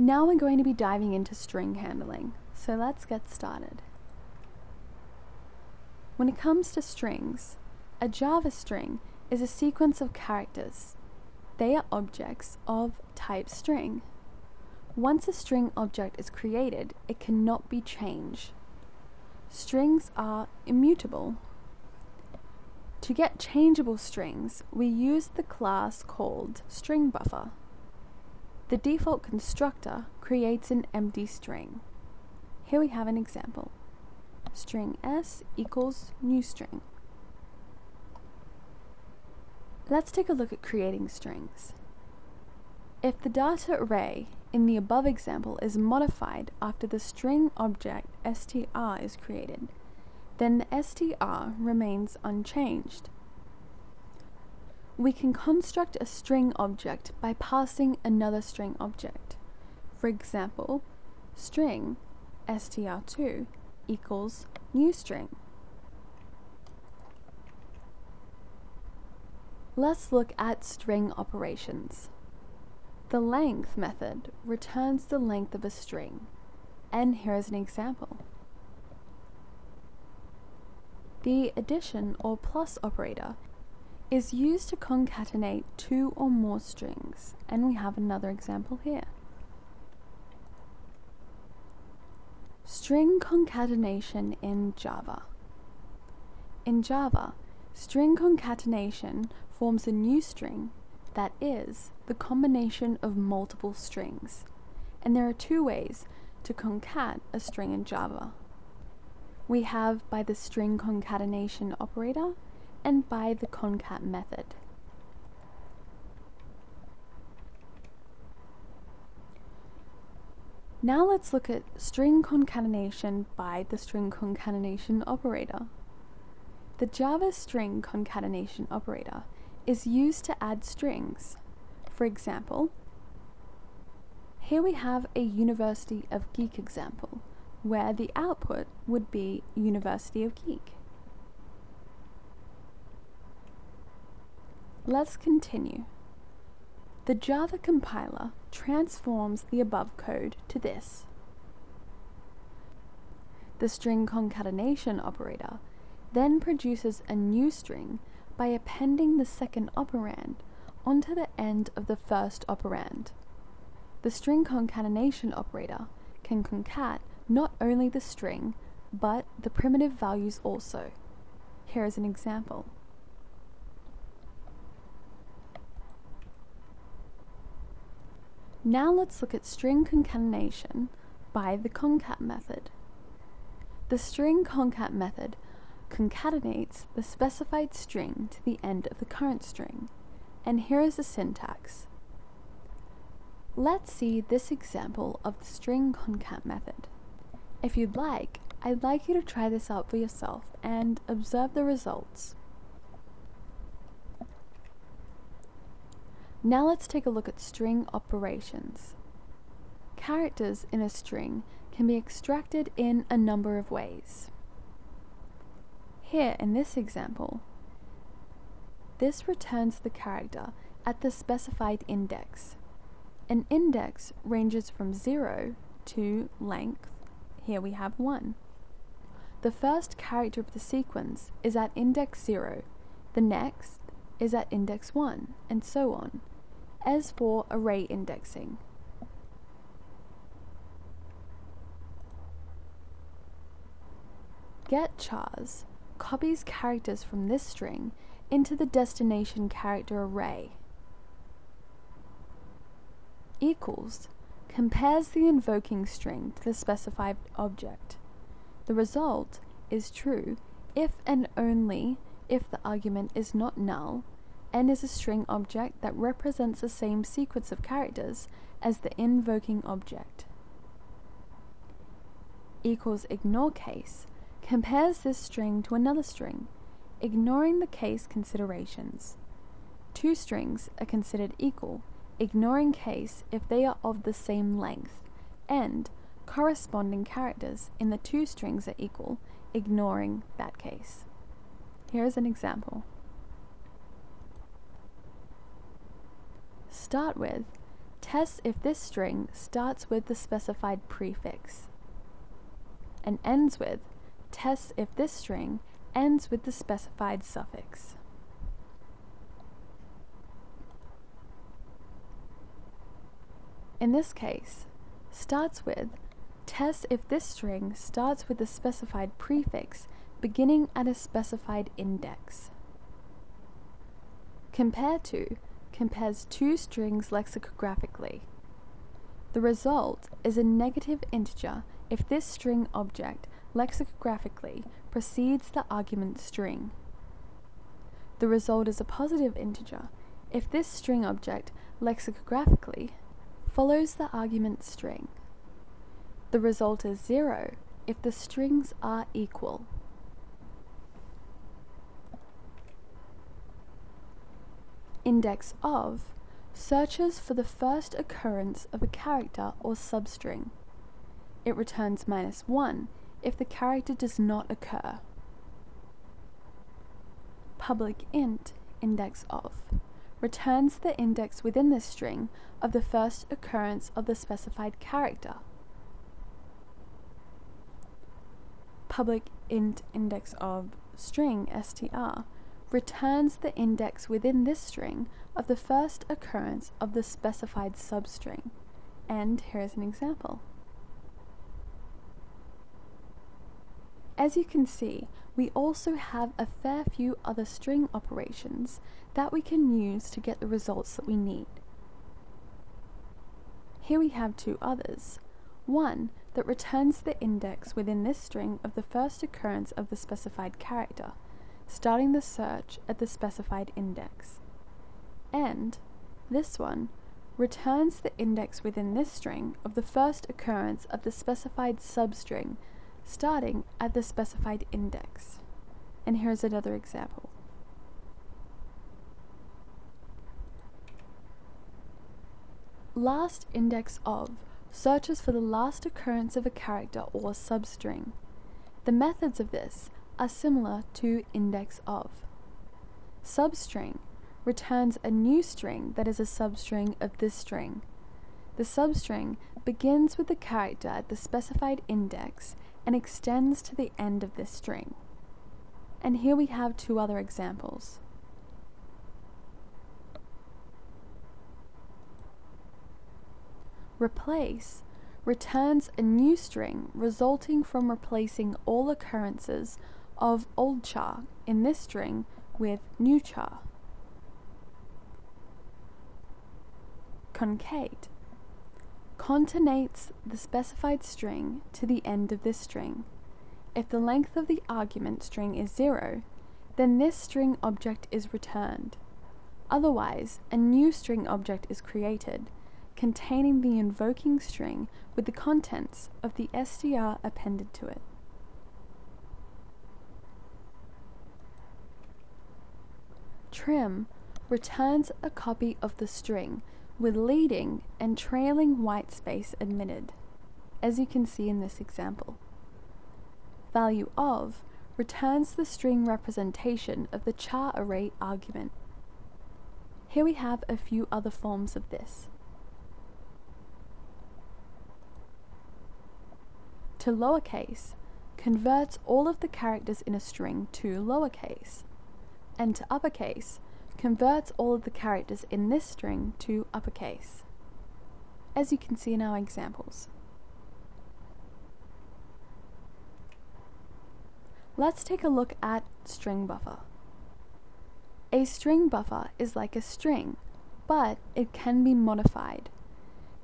Now we're going to be diving into string handling, so let's get started. When it comes to strings, a Java string is a sequence of characters. They are objects of type string. Once a string object is created, it cannot be changed. Strings are immutable. To get changeable strings, we use the class called string buffer. The default constructor creates an empty string. Here we have an example. String s equals new string. Let's take a look at creating strings. If the data array in the above example is modified after the string object str is created, then the str remains unchanged. We can construct a string object by passing another string object. For example, string str2 equals new string. Let's look at string operations. The length method returns the length of a string, and here is an example. The addition or plus operator is used to concatenate two or more strings, and we have another example here. String concatenation in Java. In Java, string concatenation forms a new string that is the combination of multiple strings. And there are two ways to concat a string in Java. We have by the string concatenation operator and by the concat method. Now let's look at string concatenation by the string concatenation operator. The Java string concatenation operator is used to add strings. For example, here we have a University of Geek example, where the output would be University of Geek. Let's continue. The Java compiler transforms the above code to this. The string concatenation operator then produces a new string by appending the second operand onto the end of the first operand. The string concatenation operator can concat not only the string, but the primitive values also. Here is an example. Now let's look at string concatenation by the concat method. The string concat method concatenates the specified string to the end of the current string, and here is the syntax. Let's see this example of the string concat method. If you'd like, I'd like you to try this out for yourself and observe the results. Now let's take a look at string operations. Characters in a string can be extracted in a number of ways. Here in this example, this returns the character at the specified index. An index ranges from 0 to length, here we have 1. The first character of the sequence is at index 0, the next is at index 1, and so on, as for array indexing. getChars copies characters from this string into the destination character array. Equals compares the invoking string to the specified object. The result is true if and only if the argument is not null and is a string object that represents the same sequence of characters as the invoking object. Equals ignore case compares this string to another string, ignoring the case considerations. Two strings are considered equal, ignoring case if they are of the same length, and corresponding characters in the two strings are equal, ignoring that case. Here is an example. Start with tests if this string starts with the specified prefix and ends with tests if this string ends with the specified suffix. In this case, starts with tests if this string starts with the specified prefix beginning at a specified index. Compare to compares two strings lexicographically. The result is a negative integer if this string object lexicographically precedes the argument string. The result is a positive integer if this string object lexicographically follows the argument string. The result is zero if the strings are equal. Index of searches for the first occurrence of a character or substring. It returns minus 1 if the character does not occur. Public int index of returns the index within the string of the first occurrence of the specified character. Public int index of string str returns the index within this string of the first occurrence of the specified substring. And here's an example. As you can see, we also have a fair few other string operations that we can use to get the results that we need. Here we have two others. One that returns the index within this string of the first occurrence of the specified character, starting the search at the specified index. And this one returns the index within this string of the first occurrence of the specified substring starting at the specified index. And here's another example. Last index of searches for the last occurrence of a character or substring. The methods of this are similar to index of. Substring returns a new string that is a substring of this string. The substring begins with the character at the specified index and extends to the end of this string. And here we have two other examples. Replace returns a new string resulting from replacing all occurrences of old char in this string with new char. Concat concatenates the specified string to the end of this string. If the length of the argument string is zero, then this string object is returned. Otherwise, a new string object is created containing the invoking string with the contents of the str appended to it. Trim returns a copy of the string with leading and trailing white space admitted, as you can see in this example. Value of returns the string representation of the char array argument. Here we have a few other forms of this. To lowercase converts all of the characters in a string to lowercase and to uppercase converts all of the characters in this string to uppercase, as you can see in our examples. Let's take a look at string buffer. A string buffer is like a string, but it can be modified.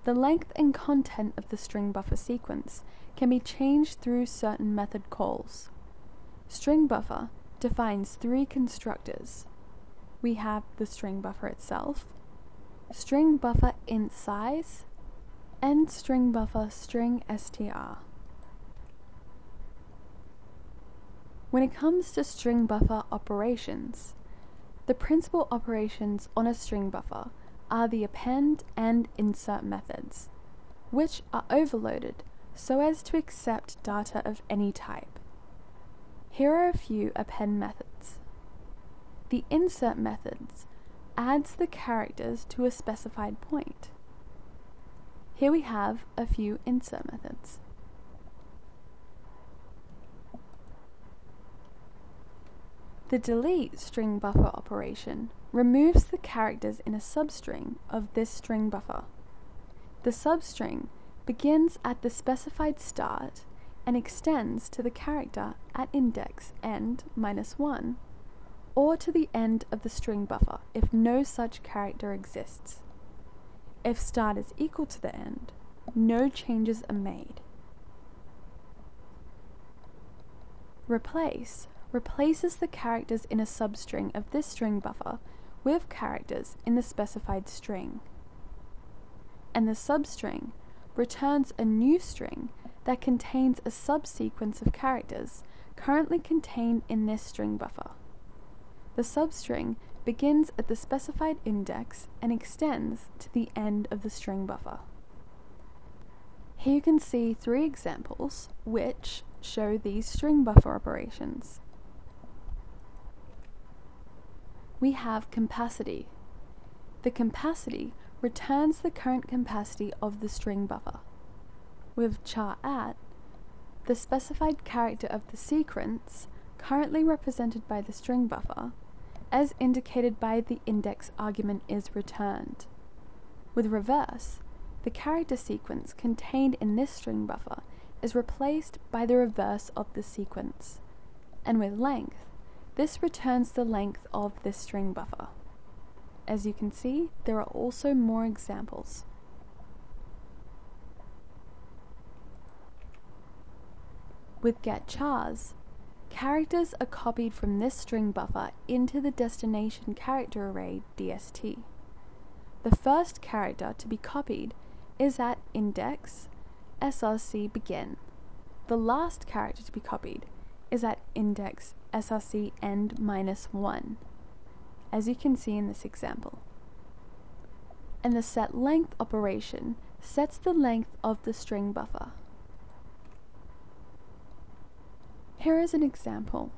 The length and content of the string buffer sequence can be changed through certain method calls. String buffer defines three constructors. We have the string buffer itself, string buffer int size, and string buffer string str. When it comes to string buffer operations, the principal operations on a string buffer are the append and insert methods, which are overloaded so as to accept data of any type. Here are a few append methods. The insert methods adds the characters to a specified point. Here we have a few insert methods. The delete string buffer operation removes the characters in a substring of this string buffer. The substring begins at the specified start and extends to the character at index end minus 1 or to the end of the string buffer if no such character exists. If start is equal to the end, no changes are made. Replace replaces the characters in a substring of this string buffer with characters in the specified string. And the substring returns a new string that contains a subsequence of characters currently contained in this string buffer. The substring begins at the specified index and extends to the end of the string buffer. Here you can see three examples which show these string buffer operations. We have capacity. The capacity returns the current capacity of the string buffer. With char at, the specified character of the sequence, currently represented by the string buffer, as indicated by the index argument is returned. With reverse, the character sequence contained in this string buffer is replaced by the reverse of the sequence. And with length, this returns the length of this string buffer. As you can see, there are also more examples. With getChars, characters are copied from this string buffer into the destination character array DST. The first character to be copied is at index src begin. The last character to be copied is at index src end minus 1, as you can see in this example. And the set length operation sets the length of the string buffer. Here is an example.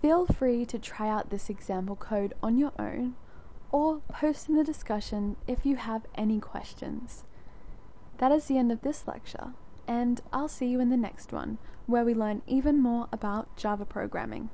Feel free to try out this example code on your own or post in the discussion if you have any questions. That is the end of this lecture, and I'll see you in the next one, where we learn even more about Java programming.